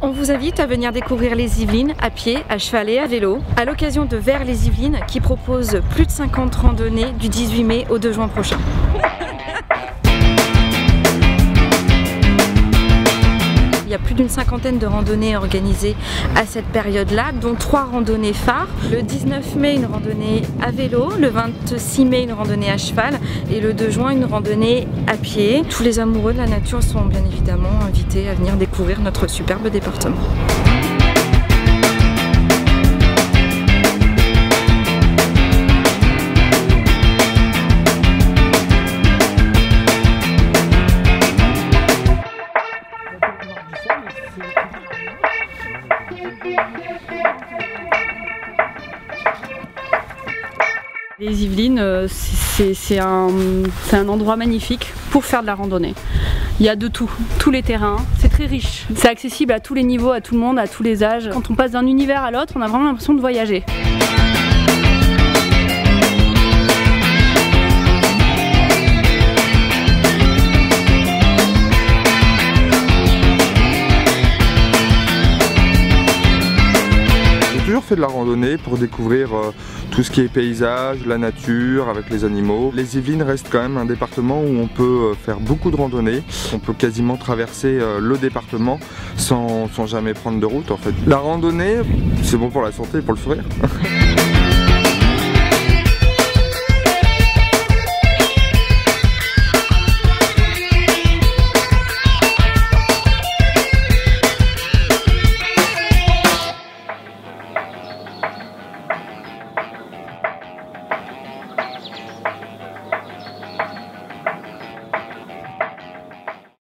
On vous invite à venir découvrir les Yvelines à pied, à cheval et à vélo, à l'occasion de Vers les Yvelines qui propose plus de 50 randonnées du 18 mai au 2 juin prochain. Il y a plus d'une cinquantaine de randonnées organisées à cette période-là, dont trois randonnées phares. Le 19 mai, une randonnée à vélo, le 26 mai, une randonnée à cheval et le 2 juin, une randonnée à pied. Tous les amoureux de la nature sont bien évidemment invités à venir découvrir notre superbe département. Les Yvelines, euh, c'est un, un endroit magnifique pour faire de la randonnée. Il y a de tout, tous les terrains, c'est très riche. C'est accessible à tous les niveaux, à tout le monde, à tous les âges. Quand on passe d'un univers à l'autre, on a vraiment l'impression de voyager. Fait de la randonnée pour découvrir euh, tout ce qui est paysage, la nature avec les animaux. Les Yvelines restent quand même un département où on peut euh, faire beaucoup de randonnées. On peut quasiment traverser euh, le département sans, sans jamais prendre de route en fait. La randonnée, c'est bon pour la santé et pour le sourire.